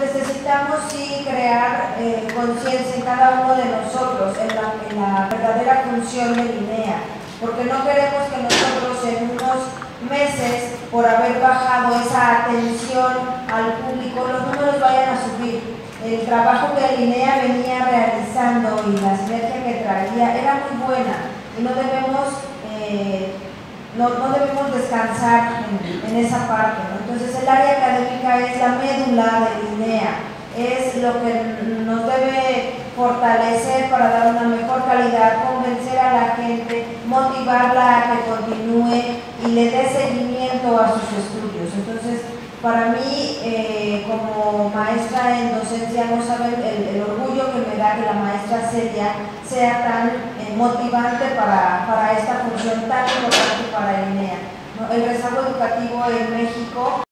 Necesitamos sí crear eh, conciencia en cada uno de nosotros, en la, verdadera función del INEA, porque no queremos que nosotros en unos meses, por haber bajado esa atención al público, los números vayan a subir. El trabajo que INEA venía realizando y la sinergia que traía era muy buena y no debemos, eh, no, debemos descansar en, esa parte. Entonces el área académica es la médula del INEA, es lo que nos debe fortalecer para dar una mejor calidad, convencer a la gente, motivarla a que continúe y le dé seguimiento a sus estudios. Entonces, para mí, eh, como maestra en docencia, no saben el, el, orgullo que me da que la maestra Celia sea tan eh, motivante para, para, esta función tan importante para el INEA. ¿no? El rezago educativo en México